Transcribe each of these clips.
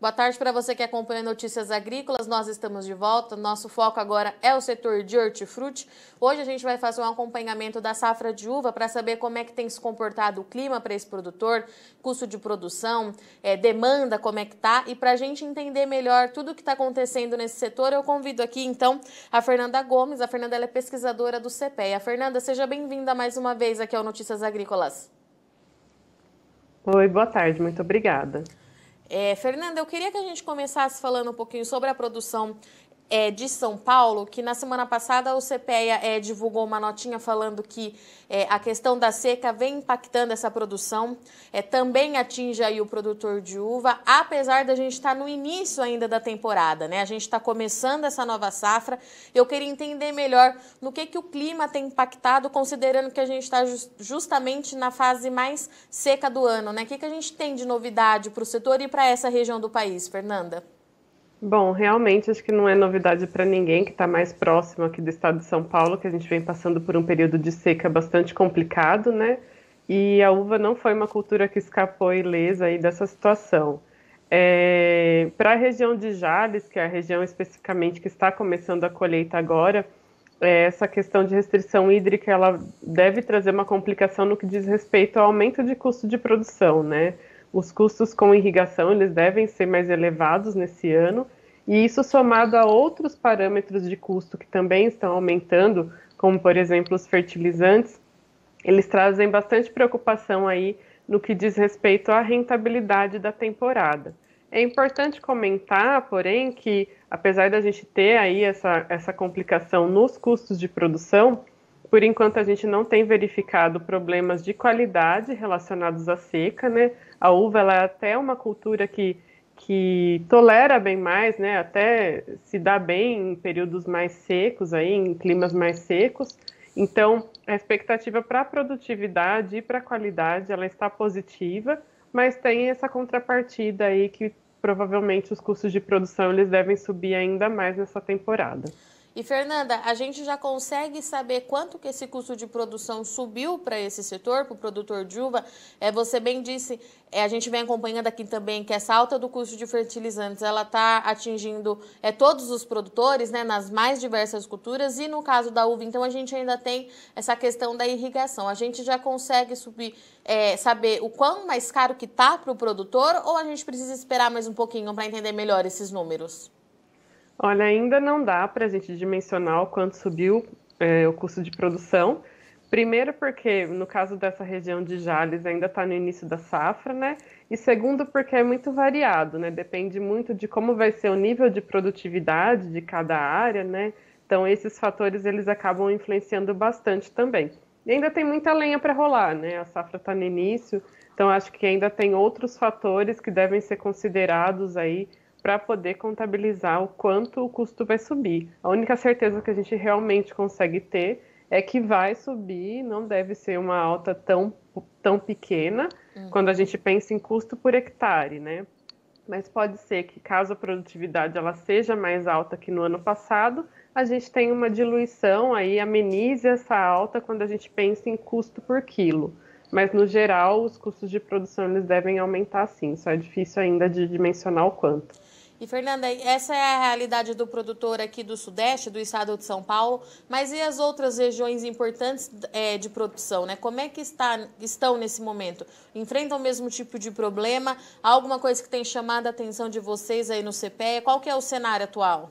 Boa tarde para você que acompanha Notícias Agrícolas. Nós estamos de volta. Nosso foco agora é o setor de hortifruti. Hoje a gente vai fazer um acompanhamento da safra de uva para saber como é que tem se comportado o clima para esse produtor, custo de produção, é, demanda, como é que tá. E para a gente entender melhor tudo o que está acontecendo nesse setor, eu convido aqui então a Fernanda Gomes. A Fernanda é pesquisadora do CPEA. Fernanda, seja bem-vinda mais uma vez aqui ao Notícias Agrícolas. Oi, boa tarde, muito obrigada. É, Fernanda, eu queria que a gente começasse falando um pouquinho sobre a produção é, de São Paulo, que na semana passada o CPEA é, divulgou uma notinha falando que é, a questão da seca vem impactando essa produção, é, também atinge aí o produtor de uva, apesar da gente estar tá no início ainda da temporada, né? A gente está começando essa nova safra. Eu queria entender melhor no que, que o clima tem impactado, considerando que a gente está just, justamente na fase mais seca do ano, né? O que, que a gente tem de novidade para o setor e para essa região do país, Fernanda? Bom, realmente acho que não é novidade para ninguém que está mais próximo aqui do estado de São Paulo, que a gente vem passando por um período de seca bastante complicado, né? E a uva não foi uma cultura que escapou ilesa aí dessa situação. É, para a região de Jales, que é a região especificamente que está começando a colheita agora, é, essa questão de restrição hídrica ela deve trazer uma complicação no que diz respeito ao aumento de custo de produção, né? Os custos com irrigação eles devem ser mais elevados nesse ano, e isso somado a outros parâmetros de custo que também estão aumentando, como por exemplo os fertilizantes, eles trazem bastante preocupação aí no que diz respeito à rentabilidade da temporada. É importante comentar, porém, que apesar da gente ter aí essa, essa complicação nos custos de produção, por enquanto a gente não tem verificado problemas de qualidade relacionados à seca, né? A uva é até uma cultura que, que tolera bem mais, né? Até se dá bem em períodos mais secos, aí, em climas mais secos. Então, a expectativa para a produtividade e para a qualidade ela está positiva, mas tem essa contrapartida aí que provavelmente os custos de produção eles devem subir ainda mais nessa temporada. E Fernanda, a gente já consegue saber quanto que esse custo de produção subiu para esse setor, para o produtor de uva? É, você bem disse, é, a gente vem acompanhando aqui também que essa alta do custo de fertilizantes, ela está atingindo é, todos os produtores, né, nas mais diversas culturas, e no caso da uva, então a gente ainda tem essa questão da irrigação. A gente já consegue subir, é, saber o quão mais caro que está para o produtor, ou a gente precisa esperar mais um pouquinho para entender melhor esses números? Olha, ainda não dá para a gente dimensionar o quanto subiu é, o custo de produção. Primeiro, porque no caso dessa região de Jales ainda está no início da safra, né? E segundo, porque é muito variado, né? Depende muito de como vai ser o nível de produtividade de cada área, né? Então, esses fatores eles acabam influenciando bastante também. E ainda tem muita lenha para rolar, né? A safra está no início, então acho que ainda tem outros fatores que devem ser considerados aí para poder contabilizar o quanto o custo vai subir. A única certeza que a gente realmente consegue ter é que vai subir, não deve ser uma alta tão, tão pequena uhum. quando a gente pensa em custo por hectare, né? Mas pode ser que caso a produtividade ela seja mais alta que no ano passado, a gente tem uma diluição aí, amenize essa alta quando a gente pensa em custo por quilo. Mas no geral, os custos de produção eles devem aumentar sim, só é difícil ainda de dimensionar o quanto. E Fernanda, essa é a realidade do produtor aqui do Sudeste, do estado de São Paulo, mas e as outras regiões importantes é, de produção, né? Como é que está, estão nesse momento? Enfrentam o mesmo tipo de problema? Alguma coisa que tem chamado a atenção de vocês aí no CPE? Qual que é o cenário atual?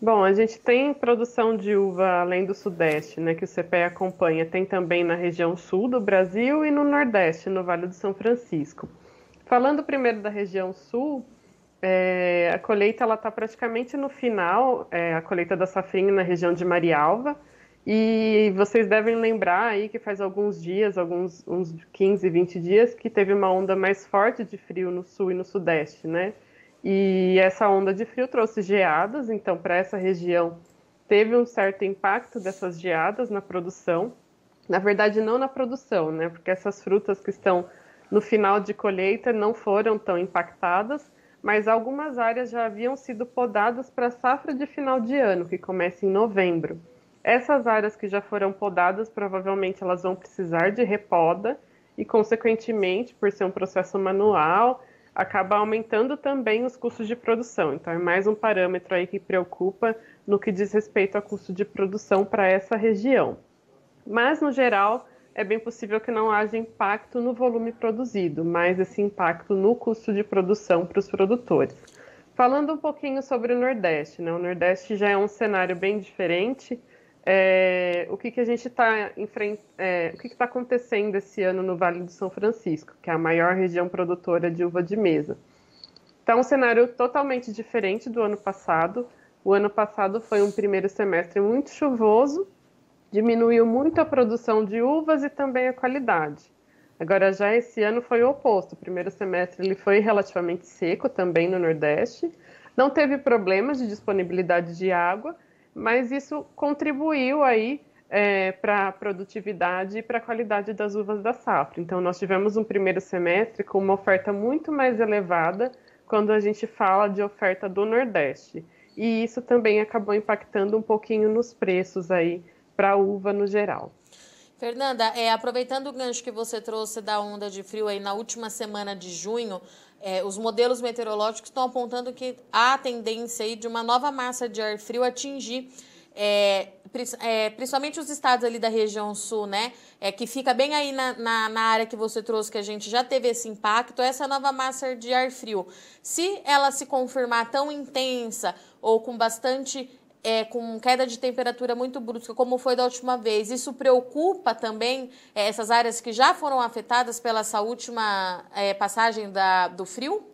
Bom, a gente tem produção de uva além do Sudeste, né, que o CPE acompanha. Tem também na região sul do Brasil e no Nordeste, no Vale do São Francisco. Falando primeiro da região sul, é, a colheita ela está praticamente no final, é, a colheita da safrinha na região de Marialva. E vocês devem lembrar aí que faz alguns dias, alguns uns 15, 20 dias, que teve uma onda mais forte de frio no sul e no sudeste, né? E essa onda de frio trouxe geadas, então para essa região teve um certo impacto dessas geadas na produção. Na verdade, não na produção, né? Porque essas frutas que estão no final de colheita não foram tão impactadas, mas algumas áreas já haviam sido podadas para a safra de final de ano, que começa em novembro. Essas áreas que já foram podadas, provavelmente elas vão precisar de repoda e, consequentemente, por ser um processo manual, acaba aumentando também os custos de produção. Então, é mais um parâmetro aí que preocupa no que diz respeito ao custo de produção para essa região. Mas, no geral, é bem possível que não haja impacto no volume produzido, mas esse impacto no custo de produção para os produtores. Falando um pouquinho sobre o Nordeste, né? o Nordeste já é um cenário bem diferente. É, o que, que a gente está é, o que está acontecendo esse ano no Vale do São Francisco, que é a maior região produtora de uva de mesa. Está um cenário totalmente diferente do ano passado. O ano passado foi um primeiro semestre muito chuvoso, diminuiu muito a produção de uvas e também a qualidade. Agora já esse ano foi o oposto. O primeiro semestre ele foi relativamente seco também no Nordeste. Não teve problemas de disponibilidade de água, mas isso contribuiu aí é, para a produtividade e para a qualidade das uvas da safra. Então, nós tivemos um primeiro semestre com uma oferta muito mais elevada quando a gente fala de oferta do Nordeste. E isso também acabou impactando um pouquinho nos preços aí para a uva no geral. Fernanda, é, aproveitando o gancho que você trouxe da onda de frio aí na última semana de junho, é, os modelos meteorológicos estão apontando que há tendência aí de uma nova massa de ar frio atingir é, é, principalmente os estados ali da região sul, né? É, que fica bem aí na, na, na, área que você trouxe, que a gente já teve esse impacto, essa nova massa de ar frio. Se ela se confirmar tão intensa ou com bastante é, com queda de temperatura muito brusca, como foi da última vez, isso preocupa também é, essas áreas que já foram afetadas pela essa última é, passagem da, do frio?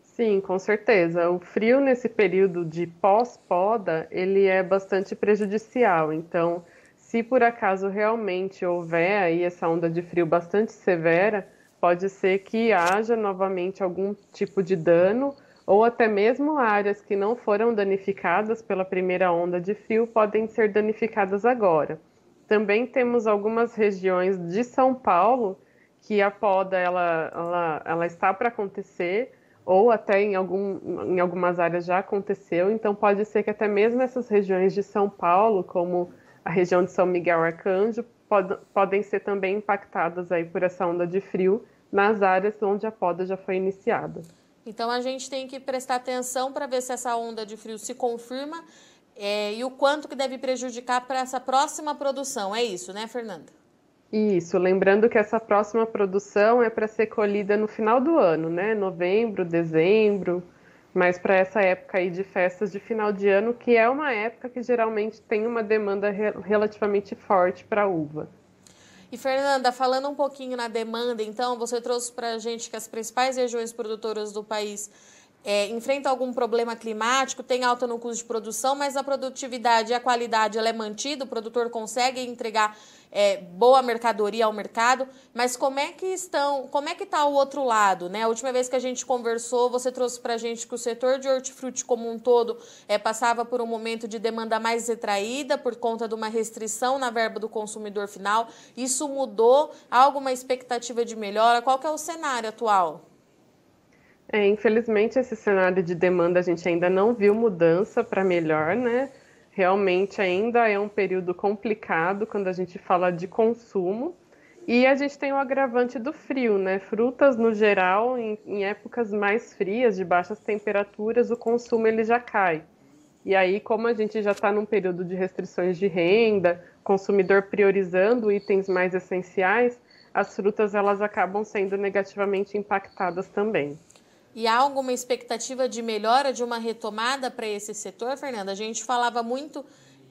Sim, com certeza. O frio nesse período de pós-poda, ele é bastante prejudicial. Então, se por acaso realmente houver aí essa onda de frio bastante severa, pode ser que haja novamente algum tipo de dano ou até mesmo áreas que não foram danificadas pela primeira onda de frio podem ser danificadas agora. Também temos algumas regiões de São Paulo que a poda ela, ela, ela está para acontecer ou até em, algum, em algumas áreas já aconteceu, então pode ser que até mesmo essas regiões de São Paulo, como a região de São Miguel Arcanjo, pod, podem ser também impactadas aí por essa onda de frio nas áreas onde a poda já foi iniciada. Então a gente tem que prestar atenção para ver se essa onda de frio se confirma é, e o quanto que deve prejudicar para essa próxima produção. É isso, né, Fernanda? Isso, lembrando que essa próxima produção é para ser colhida no final do ano, né? Novembro, dezembro, mas para essa época aí de festas de final de ano, que é uma época que geralmente tem uma demanda re relativamente forte para uva. E Fernanda, falando um pouquinho na demanda, então, você trouxe para a gente que as principais regiões produtoras do país é, enfrentam algum problema climático, tem alta no custo de produção, mas a produtividade e a qualidade ela é mantida, o produtor consegue entregar é, boa mercadoria ao mercado, mas como é que estão, como é que está o outro lado, né? A última vez que a gente conversou, você trouxe para a gente que o setor de hortifruti como um todo é, passava por um momento de demanda mais retraída por conta de uma restrição na verba do consumidor final. Isso mudou? Há alguma expectativa de melhora? Qual é o cenário atual? É, infelizmente, esse cenário de demanda a gente ainda não viu mudança para melhor, né? realmente ainda é um período complicado quando a gente fala de consumo. E a gente tem o agravante do frio, né? Frutas, no geral, em, em, épocas mais frias, de baixas temperaturas, o consumo ele já cai. E aí, como a gente já está num período de restrições de renda, consumidor priorizando itens mais essenciais, as frutas elas acabam sendo negativamente impactadas também. E há alguma expectativa de melhora, de uma retomada para esse setor, Fernanda? A gente falava muito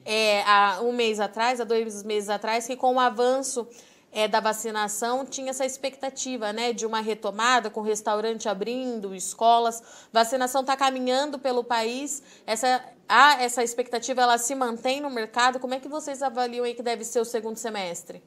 é, há um mês atrás, há dois meses atrás, que com o avanço é, da vacinação tinha essa expectativa né, de uma retomada, com restaurante abrindo, escolas. Vacinação está caminhando pelo país. Essa, há essa expectativa ela se mantém no mercado. Como é que vocês avaliam aí que deve ser o segundo semestre?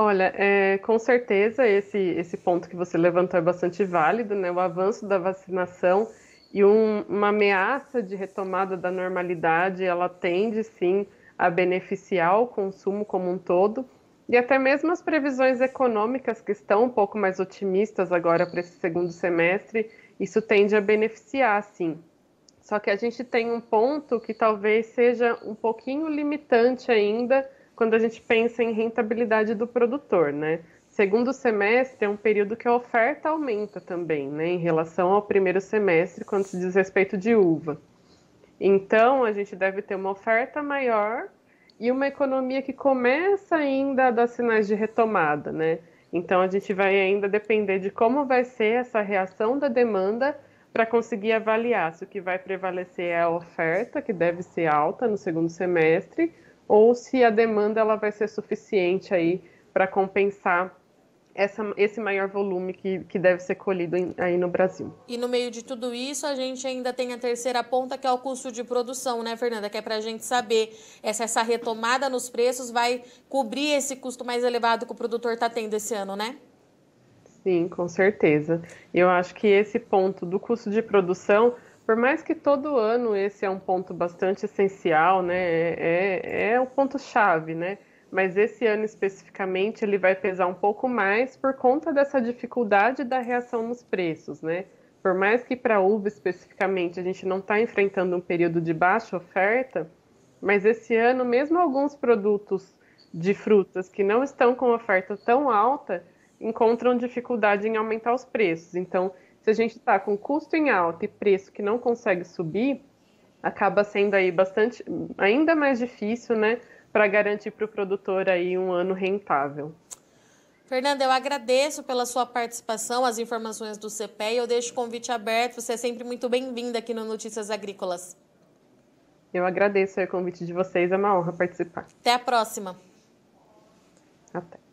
Olha, é, com certeza esse, esse ponto que você levantou é bastante válido, né? O avanço da vacinação e um, uma ameaça de retomada da normalidade, ela tende sim a beneficiar o consumo como um todo. E até mesmo as previsões econômicas que estão um pouco mais otimistas agora para esse segundo semestre, isso tende a beneficiar, sim. Só que a gente tem um ponto que talvez seja um pouquinho limitante ainda quando a gente pensa em rentabilidade do produtor, né? segundo semestre é um período que a oferta aumenta também, né, em relação ao primeiro semestre, quando se diz respeito de uva. Então, a gente deve ter uma oferta maior e uma economia que começa ainda a dar sinais de retomada, né? Então, a gente vai ainda depender de como vai ser essa reação da demanda para conseguir avaliar se o que vai prevalecer é a oferta, que deve ser alta no segundo semestre, ou se a demanda ela vai ser suficiente aí para compensar essa, esse maior volume que, que deve ser colhido em, aí no Brasil. E no meio de tudo isso, a gente ainda tem a terceira ponta, que é o custo de produção, né, Fernanda? Que é para a gente saber se essa retomada nos preços vai cobrir esse custo mais elevado que o produtor está tendo esse ano, né? Sim, com certeza. Eu acho que esse ponto do custo de produção, por mais que todo ano esse é um ponto bastante essencial, né, é, é, é o ponto-chave, né? Mas esse ano especificamente ele vai pesar um pouco mais por conta dessa dificuldade da reação nos preços, né? Por mais que para uva especificamente a gente não está enfrentando um período de baixa oferta, mas esse ano mesmo alguns produtos de frutas que não estão com oferta tão alta encontram dificuldade em aumentar os preços. Então, se a gente está com custo em alta e preço que não consegue subir, acaba sendo aí bastante, ainda mais difícil, né, para garantir para o produtor aí um ano rentável. Fernanda, eu agradeço pela sua participação, as informações do CPE. Eu deixo o convite aberto. Você é sempre muito bem-vinda aqui no Notícias Agrícolas. Eu agradeço o convite de vocês, é uma honra participar. Até a próxima. Até.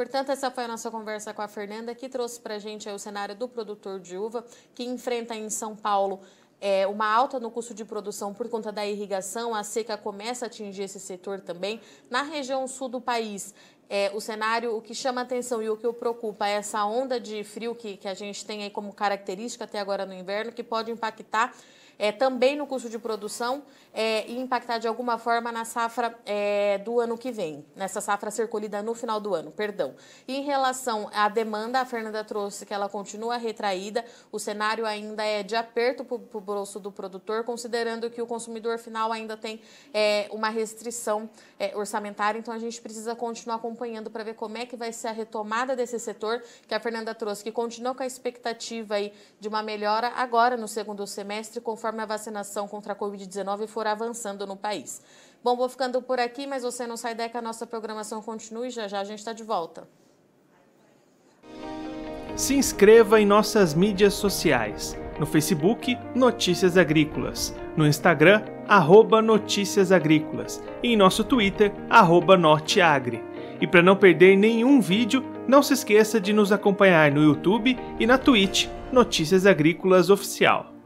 Portanto, essa foi a nossa conversa com a Fernanda, que trouxe para a gente o cenário do produtor de uva, que enfrenta em São Paulo é, uma alta no custo de produção por conta da irrigação. A seca começa a atingir esse setor também. Na região sul do país, é, o cenário, o que chama atenção e o que o preocupa é essa onda de frio que, que a gente tem aí como característica até agora no inverno, que pode impactar é, também no custo de produção é, e impactar de alguma forma na safra é, do ano que vem, nessa safra ser colhida no final do ano, perdão. E em relação à demanda, a Fernanda trouxe que ela continua retraída, o cenário ainda é de aperto para o bolso do produtor, considerando que o consumidor final ainda tem é, uma restrição é, orçamentária, então a gente precisa continuar acompanhando para ver como é que vai ser a retomada desse setor, que a Fernanda trouxe, que continua com a expectativa aí de uma melhora agora no segundo semestre, conforme conforme a vacinação contra a Covid-19 for avançando no país. Bom, vou ficando por aqui, mas você não sai daí que a nossa programação continue já já a gente está de volta. Se inscreva em nossas mídias sociais. No Facebook, Notícias Agrícolas. No Instagram, arroba Notícias Agrícolas. E em nosso Twitter, arroba Norteagri. E para não perder nenhum vídeo, não se esqueça de nos acompanhar no YouTube e na Twitch Notícias Agrícolas Oficial.